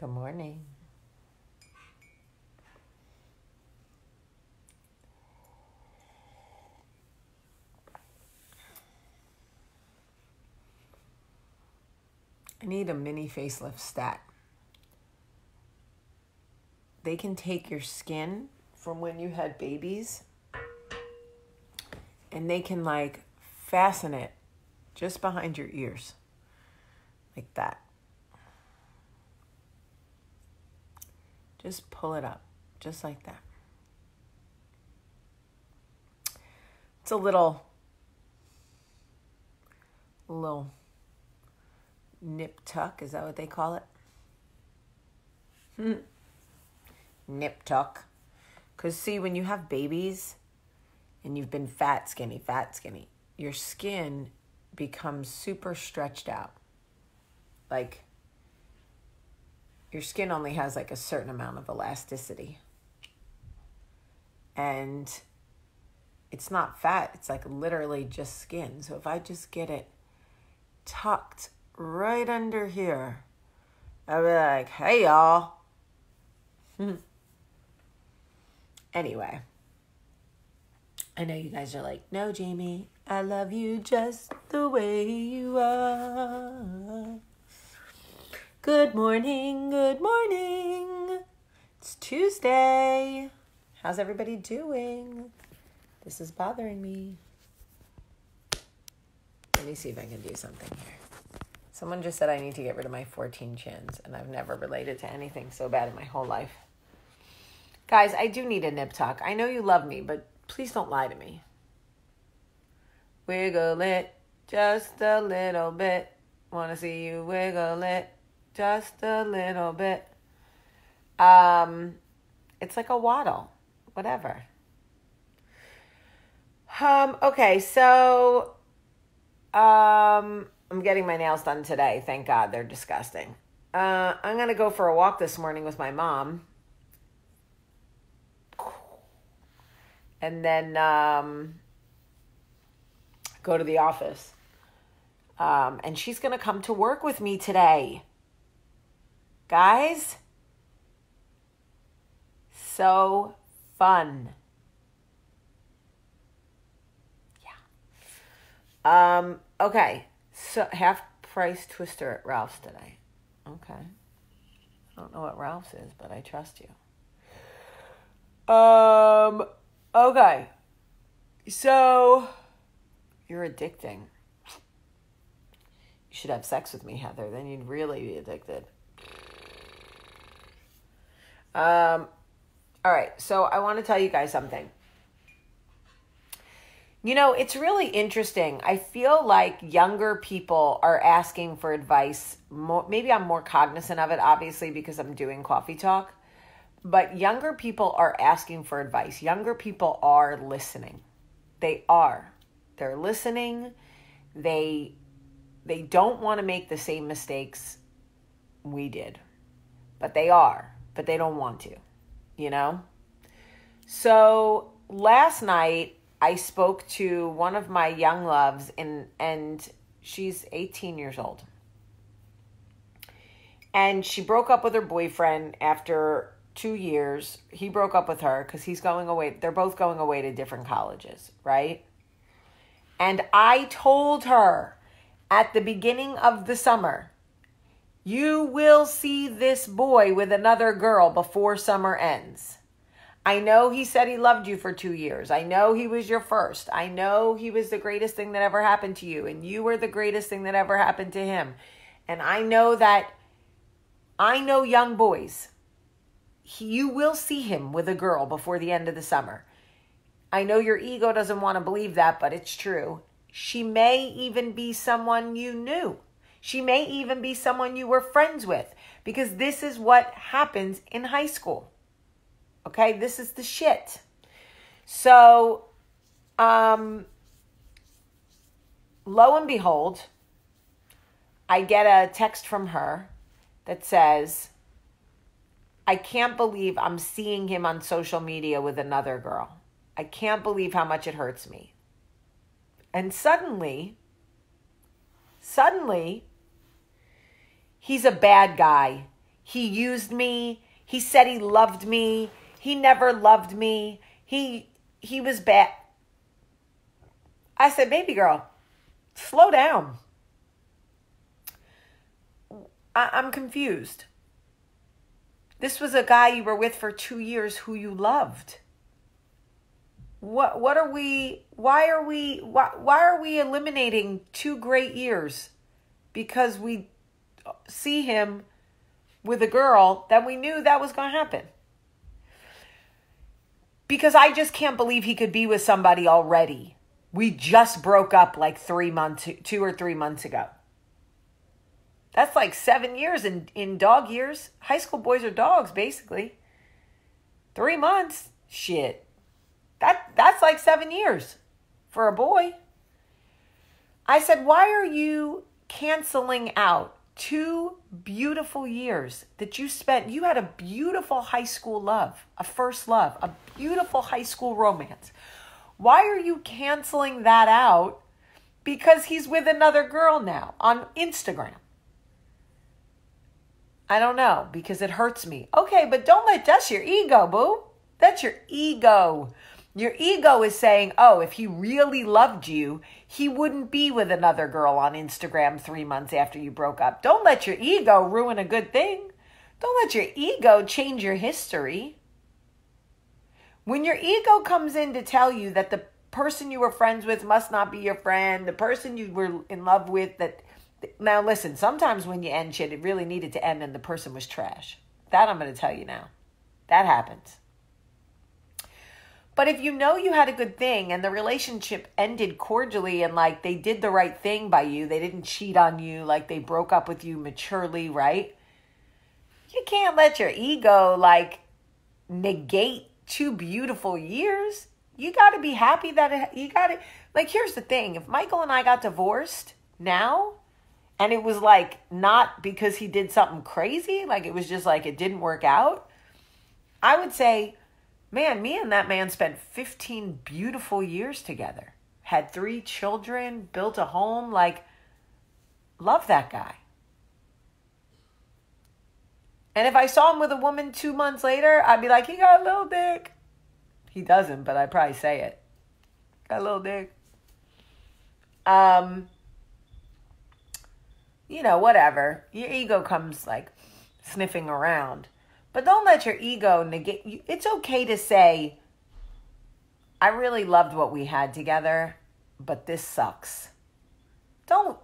Good morning. I need a mini facelift stat. They can take your skin from when you had babies and they can like fasten it just behind your ears like that. Just pull it up, just like that. It's a little, little nip tuck. Is that what they call it? Hmm. Nip tuck. Because, see, when you have babies and you've been fat, skinny, fat, skinny, your skin becomes super stretched out. Like, your skin only has like a certain amount of elasticity. And it's not fat, it's like literally just skin. So if I just get it tucked right under here, I'll be like, hey y'all. anyway, I know you guys are like, no, Jaime, I love you just the way you are. Good morning, good morning. It's Tuesday. How's everybody doing? This is bothering me. Let me see if I can do something here. Someone just said I need to get rid of my 14 chins, and I've never related to anything so bad in my whole life. Guys, I do need a nip tuck. I know you love me, but please don't lie to me. Wiggle it just a little bit. Want to see you wiggle it just a little bit. Um, it's like a waddle, whatever. Um, okay, so um, I'm getting my nails done today. Thank God they're disgusting. Uh, I'm gonna go for a walk this morning with my mom, and then um, go to the office. Um, and she's gonna come to work with me today. Guys, so fun. Yeah. Um, okay. So half price twister at Ralph's today. Okay. I don't know what Ralph's is, but I trust you. Um okay. So you're addicting. You should have sex with me, Heather. Then you'd really be addicted. Um, all right, so I want to tell you guys something. You know, it's really interesting. I feel like younger people are asking for advice. More, maybe I'm more cognizant of it, obviously, because I'm doing coffee talk. But younger people are asking for advice. Younger people are listening. They are. They're listening. They they don't want to make the same mistakes we did. But they are but they don't want to, you know? So last night I spoke to one of my young loves and and she's 18 years old. And she broke up with her boyfriend after 2 years. He broke up with her cuz he's going away. They're both going away to different colleges, right? And I told her at the beginning of the summer you will see this boy with another girl before summer ends. I know he said he loved you for two years. I know he was your first. I know he was the greatest thing that ever happened to you, and you were the greatest thing that ever happened to him. And I know that I know young boys. He, you will see him with a girl before the end of the summer. I know your ego doesn't want to believe that, but it's true. She may even be someone you knew. She may even be someone you were friends with because this is what happens in high school. Okay, this is the shit. So, um, lo and behold, I get a text from her that says, I can't believe I'm seeing him on social media with another girl. I can't believe how much it hurts me. And suddenly, suddenly, he's a bad guy. He used me. He said he loved me. He never loved me. He he was bad. I said, "Baby girl, slow down." I, I'm confused. This was a guy you were with for two years who you loved. What what are we why are we why, why are we eliminating two great years? Because we see him with a girl that we knew that was going to happen. Because I just can't believe he could be with somebody already. We just broke up like 3 months 2 or 3 months ago. That's like seven years in, in dog years. High school boys are dogs, basically. Three months? Shit. That that's like seven years for a boy. I said, why are you canceling out two beautiful years that you spent? You had a beautiful high school love, a first love, a beautiful high school romance. Why are you canceling that out? Because he's with another girl now on Instagram. I don't know because it hurts me. Okay, but don't let that's your ego, boo. That's your ego. Your ego is saying, oh, if he really loved you, he wouldn't be with another girl on Instagram three months after you broke up. Don't let your ego ruin a good thing. Don't let your ego change your history. When your ego comes in to tell you that the person you were friends with must not be your friend, the person you were in love with that now, listen, sometimes when you end shit, it really needed to end and the person was trash. That I'm going to tell you now. That happens. But if you know you had a good thing and the relationship ended cordially and like they did the right thing by you, they didn't cheat on you, like they broke up with you maturely, right? You can't let your ego like negate two beautiful years. You got to be happy that it, you got it. like, here's the thing if Michael and I got divorced now, and it was like not because he did something crazy, like it was just like it didn't work out. I would say, man, me and that man spent 15 beautiful years together. Had three children, built a home, like love that guy. And if I saw him with a woman 2 months later, I'd be like, "He got a little dick." He doesn't, but I'd probably say it. Got a little dick. Um you know, whatever. Your ego comes like sniffing around. But don't let your ego negate. It's okay to say, I really loved what we had together, but this sucks. Don't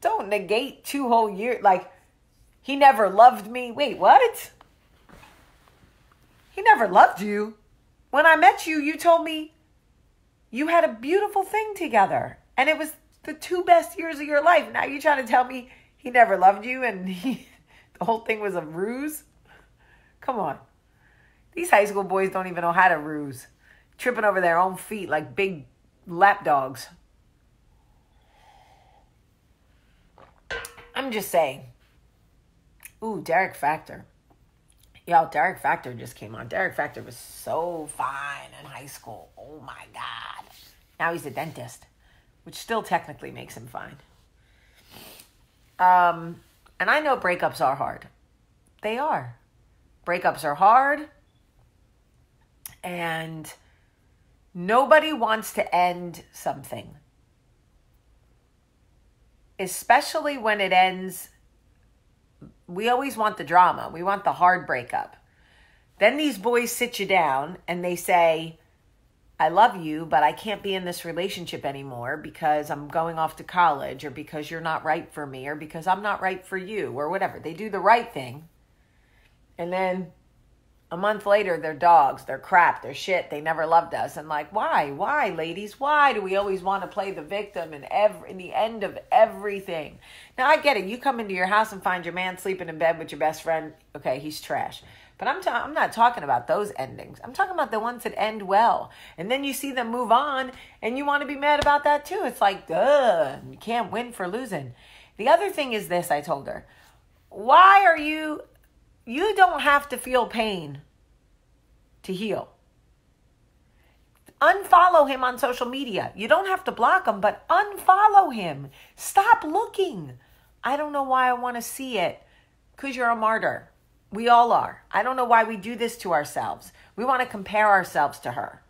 don't negate two whole years like he never loved me. Wait, what? He never loved you. When I met you, you told me you had a beautiful thing together. And it was the two best years of your life. Now you're trying to tell me he never loved you and he, the whole thing was a ruse? Come on. These high school boys don't even know how to ruse. Tripping over their own feet like big lap dogs. I'm just saying. Ooh, Derek Factor. Y'all, Derek Factor just came on. Derek Factor was so fine in high school. Oh my God. Now he's a dentist which still technically makes him fine. Um, and I know breakups are hard. They are. Breakups are hard. And nobody wants to end something. Especially when it ends, we always want the drama. We want the hard breakup. Then these boys sit you down and they say, I love you, but I can't be in this relationship anymore because I'm going off to college or because you're not right for me or because I'm not right for you or whatever. They do the right thing. And then a month later, they're dogs, they're crap, they're shit, they never loved us. And like, why? Why, ladies? Why do we always want to play the victim in every in the end of everything? Now I get it. You come into your house and find your man sleeping in bed with your best friend. Okay, he's trash. But I'm, ta- I'm not talking about those endings. I'm talking about the ones that end well. And then you see them move on and you want to be mad about that too. It's like, duh, you can't win for losing. The other thing is this I told her. Why are you, you don't have to feel pain to heal. Unfollow him on social media. You don't have to block him, but unfollow him. Stop looking. I don't know why I want to see it. Because you're a martyr. We all are. I don't know why we do this to ourselves. We want to compare ourselves to her.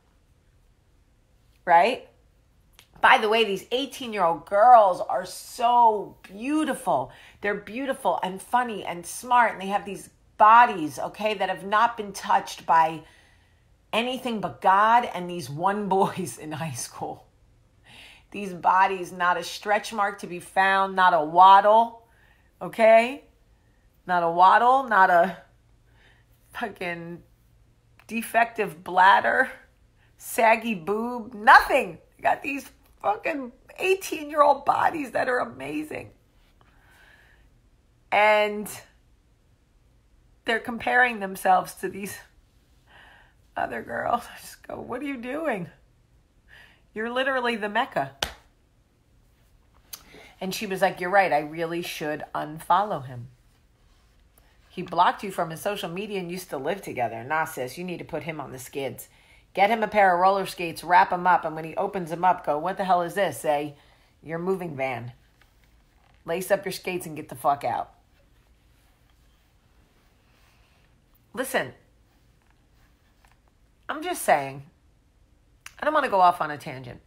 Right? By the way, these 18 year old girls are so beautiful. They're beautiful and funny and smart, and they have these bodies, okay, that have not been touched by anything but God and these one boys in high school. These bodies, not a stretch mark to be found, not a waddle, okay? Not a waddle, not a fucking defective bladder, saggy boob, nothing. got these fucking 18 year old bodies that are amazing. And they're comparing themselves to these other girls. I just go, What are you doing? You're literally the Mecca. And she was like, You're right. I really should unfollow him. He blocked you from his social media and used to live together. Nah, sis, you need to put him on the skids. Get him a pair of roller skates, wrap him up, and when he opens them up, go, What the hell is this? Eh? Say, Your moving van. Lace up your skates and get the fuck out. Listen, I'm just saying, I don't want to go off on a tangent,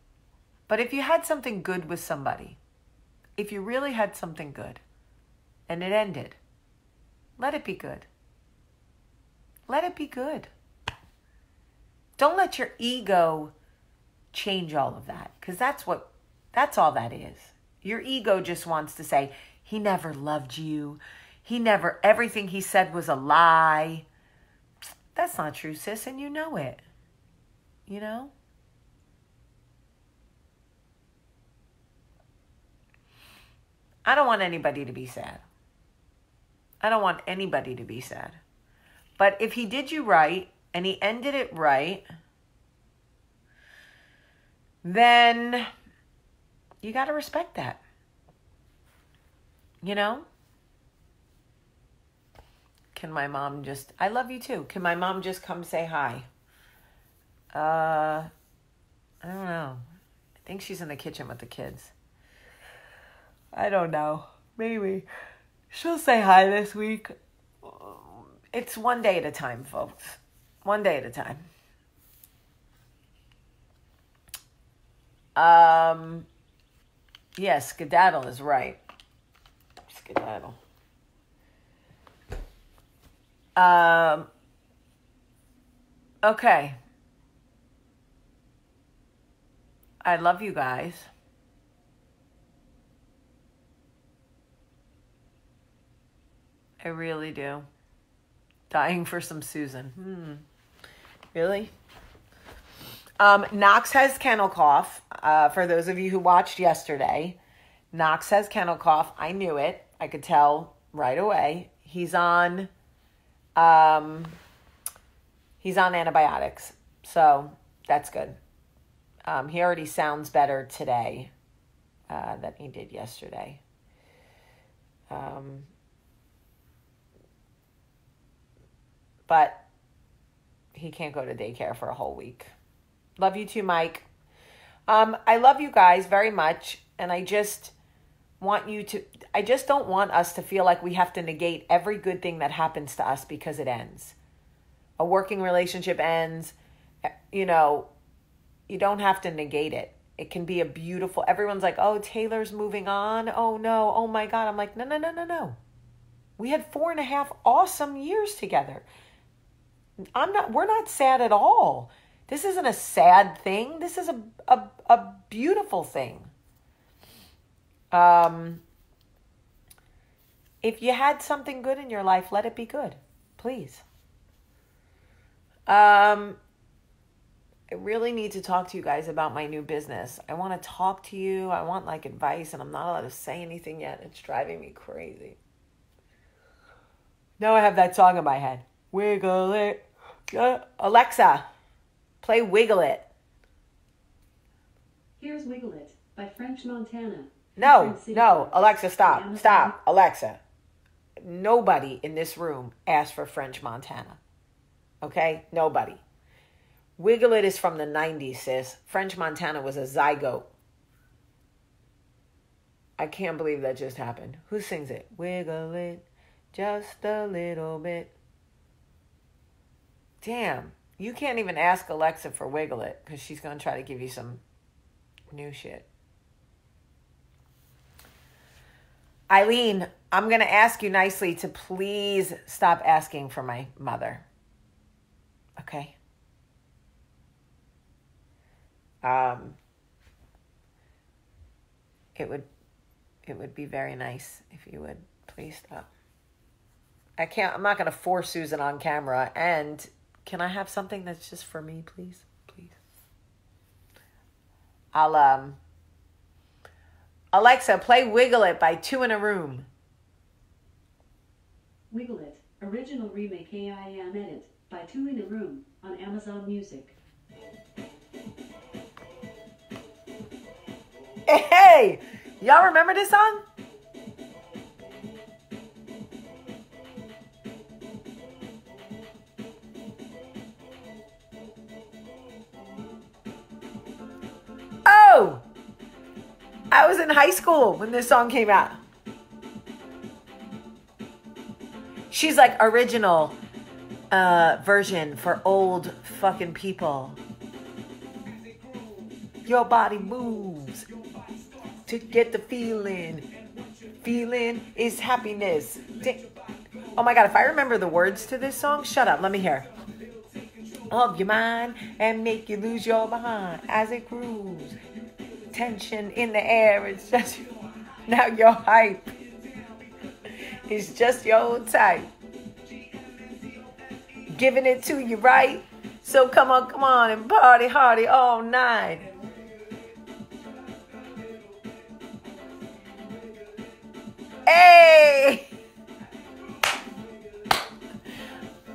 but if you had something good with somebody, if you really had something good and it ended, let it be good. Let it be good. Don't let your ego change all of that because that's what that's all that is. Your ego just wants to say he never loved you. He never everything he said was a lie. That's not true, sis, and you know it. You know? I don't want anybody to be sad. I don't want anybody to be sad. But if he did you right and he ended it right, then you got to respect that. You know? Can my mom just, I love you too. Can my mom just come say hi? Uh, I don't know. I think she's in the kitchen with the kids. I don't know. Maybe. She'll say hi this week. It's one day at a time, folks. One day at a time. Um, yes, skedaddle is right. Skedaddle. Um, okay. I love you guys. I really do. Dying for some Susan. Hmm. Really? Um, Knox has kennel cough. Uh, for those of you who watched yesterday, Knox has kennel cough. I knew it. I could tell right away. He's on um, he's on antibiotics, so that's good. Um, he already sounds better today uh, than he did yesterday. Um, but he can't go to daycare for a whole week. Love you too, Mike. Um, I love you guys very much, and I just want you to I just don't want us to feel like we have to negate every good thing that happens to us because it ends. A working relationship ends, you know, you don't have to negate it. It can be a beautiful everyone's like, "Oh, Taylor's moving on. Oh no. Oh my god." I'm like, "No, no, no, no, no." We had four and a half awesome years together. I'm not we're not sad at all. This isn't a sad thing. This is a a, a beautiful thing. Um, if you had something good in your life, let it be good, please. Um, I really need to talk to you guys about my new business. I want to talk to you. I want like advice, and I'm not allowed to say anything yet. It's driving me crazy. Now I have that song in my head. Wiggle it. Uh, Alexa, play Wiggle It. Here's Wiggle It by French Montana. No, no, Alexa, stop, stop, Alexa. Nobody in this room asked for French Montana. Okay? Nobody. Wiggle It is from the 90s, sis. French Montana was a zygote. I can't believe that just happened. Who sings it? Wiggle it, just a little bit. Damn, you can't even ask Alexa for Wiggle It because she's going to try to give you some new shit. Eileen, I'm going to ask you nicely to please stop asking for my mother. Okay? Um, it would it would be very nice if you would please stop. I can't I'm not going to force Susan on camera and can I have something that's just for me, please? Please. I'll um Alexa, play Wiggle It by Two in a Room. Wiggle It, original remake AIM edit by Two in a Room on Amazon Music. Hey, y'all remember this song? I was in high school when this song came out. She's like original uh, version for old fucking people. Your body moves to get the feeling. Feeling is happiness. Oh my god, if I remember the words to this song, shut up, let me hear. Of your mind and make you lose your mind as it grooves. Tension in the air, it's just now your hype. It's just your old type. Giving it to you right. So come on, come on and party hardy all night. Hey!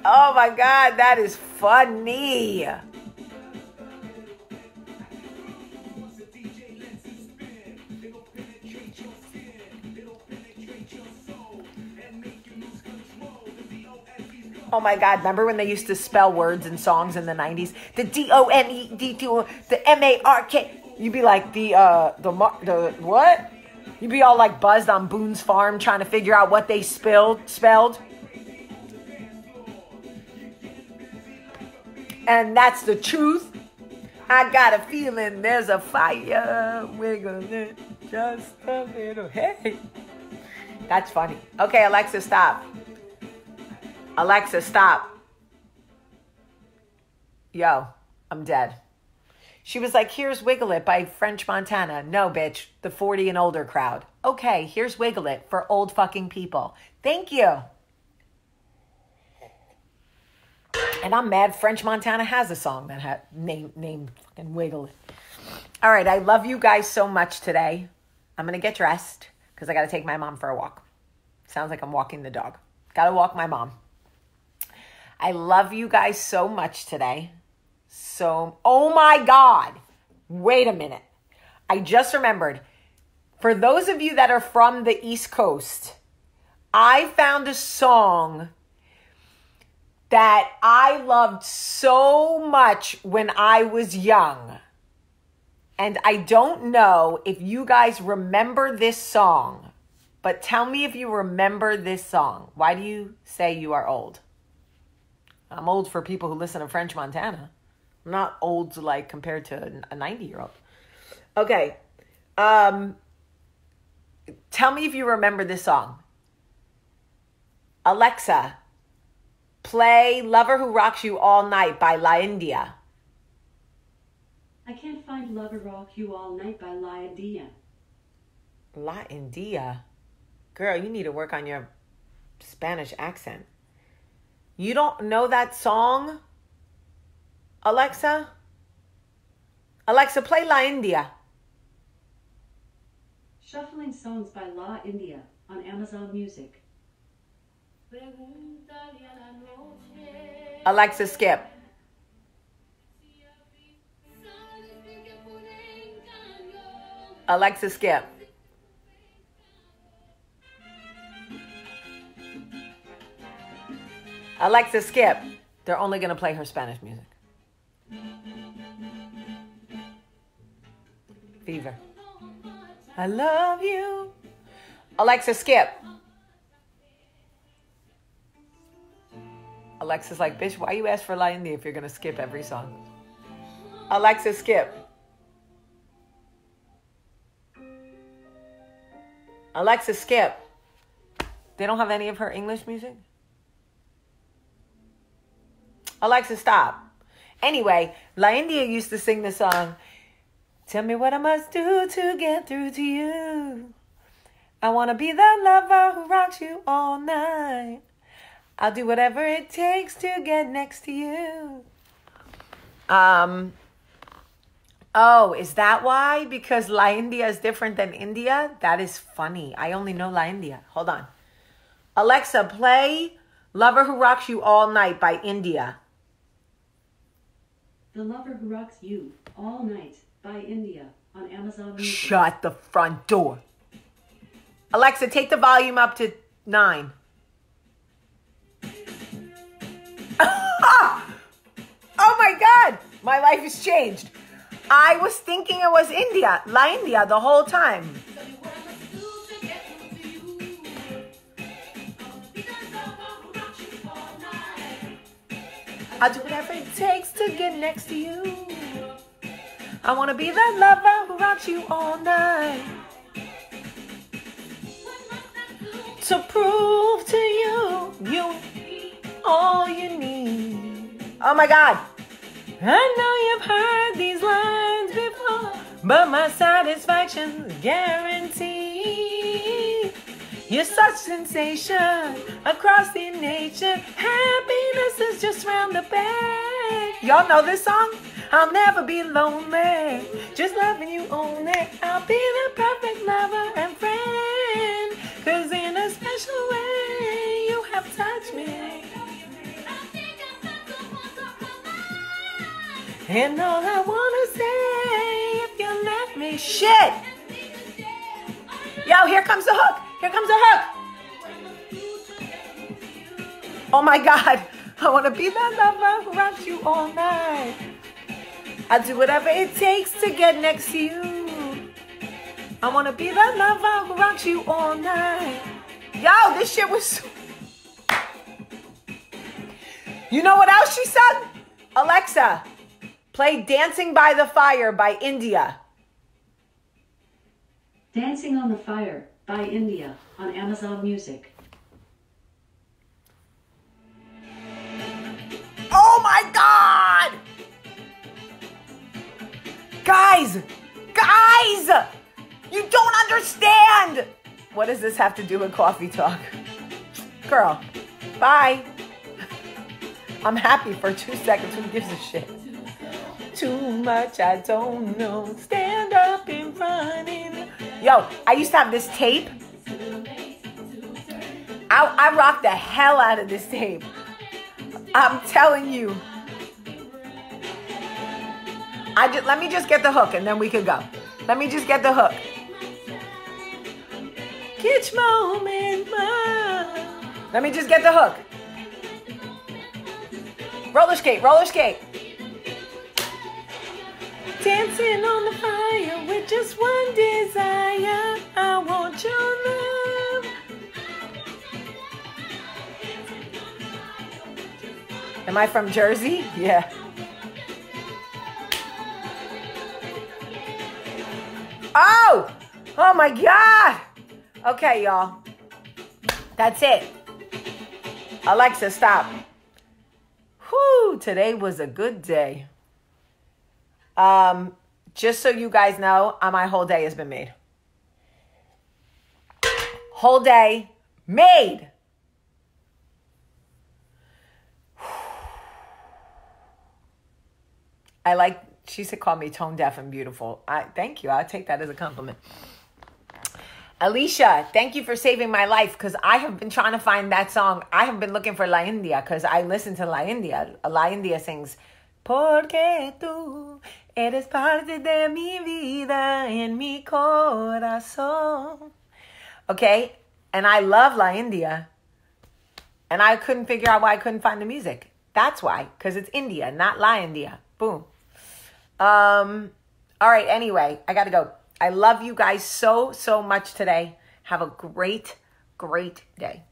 Oh my God, that is funny. Oh my God, remember when they used to spell words in songs in the 90s? The D O N E D T O, the M A R K. You'd be like, the, uh, the, the, what? You'd be all like buzzed on Boone's Farm trying to figure out what they spilled, spelled. And that's the truth. I got a feeling there's a fire wiggling just a little. Hey, that's funny. Okay, Alexa, stop. Alexa, stop. Yo, I'm dead. She was like, here's Wiggle It by French Montana. No, bitch, the 40 and older crowd. Okay, here's Wiggle It for old fucking people. Thank you. And I'm mad French Montana has a song that had name name fucking Wiggle It. All right, I love you guys so much today. I'm gonna get dressed because I gotta take my mom for a walk. Sounds like I'm walking the dog. Gotta walk my mom. I love you guys so much today. So, oh my God. Wait a minute. I just remembered. For those of you that are from the East Coast, I found a song that I loved so much when I was young. And I don't know if you guys remember this song, but tell me if you remember this song. Why do you say you are old? I'm old for people who listen to French Montana. I'm not old like compared to a 90 year old. Okay. Um tell me if you remember this song. Alexa, play Lover Who Rocks You All Night by La India. I can't find Lover Rock You All Night by La India. La India. Girl, you need to work on your Spanish accent. You don't know that song? Alexa? Alexa, play La India. Shuffling songs by La India on Amazon Music. Alexa, skip. Alexa, skip. Alexa, skip. They're only going to play her Spanish music. Fever. I love you. Alexa, skip. Alexa's like, bitch, why you ask for La if you're gonna skip every song? Alexa, skip. Alexa, skip. They don't have any of her English music? Alexa, stop. Anyway, La India used to sing the song, Tell me what I must do to get through to you. I want to be the lover who rocks you all night. I'll do whatever it takes to get next to you. Um, oh, is that why? Because La India is different than India? That is funny. I only know La India. Hold on. Alexa, play Lover Who Rocks You All Night by India. The Lover Who Rocks You All Night by India on Amazon Music. Shut the front door. Alexa, take the volume up to nine. oh my God, my life has changed. I was thinking it was India, La India, the whole time. I'll do whatever it takes to get next to you. I wanna be the lover who rocks you all night. To prove to you, you all you need. Oh my God. I know you've heard these lines before, but my satisfaction's guaranteed. You're such sensation across the nation. Happiness is just round the bend. Y'all know this song? I'll never be lonely, just loving you only. I'll be the perfect lover and friend. Cause in a special way, you have touched me. And all I wanna say, if you let me, shit. Yo, here comes the hook. Here comes the hook. Oh my God. I wanna be that lover who rocks you all night. I'll do whatever it takes to get next to you. I wanna be that lover who rocks you all night. Yo, this shit was. So... You know what else she said? Alexa, play Dancing by the Fire by India. Dancing on the Fire by India on Amazon Music. Oh my God! Guys! Guys! You don't understand! What does this have to do with coffee talk? Girl, bye. I'm happy for two seconds. Who gives a shit? Too much, I don't know. Stand up in front of me. Yo, I used to have this tape. I, I rocked the hell out of this tape. I'm telling you. I just, let me just get the hook and then we can go. Let me just get the hook. Moment. Let me just get the hook. Roller skate, roller skate. Dancing on the fire with just one desire. I want your love. Am I from Jersey? Yeah. Oh! Oh my God! Okay, y'all. That's it. Alexa, stop. Whew, today was a good day. Um, just so you guys know, uh, my whole day has been made. Whole day made. I like she said call me tone deaf and beautiful. I thank you. I'll take that as a compliment. Alicia, thank you for saving my life because I have been trying to find that song. I have been looking for La India because I listen to La India. La India sings, Porque tú eres parte de mi vida en mi corazón. Okay? And I love La India. And I couldn't figure out why I couldn't find the music. That's why, because it's India, not La India. Boom. Um, all right, anyway, I gotta go. I love you guys so, so much today. Have a great, great day.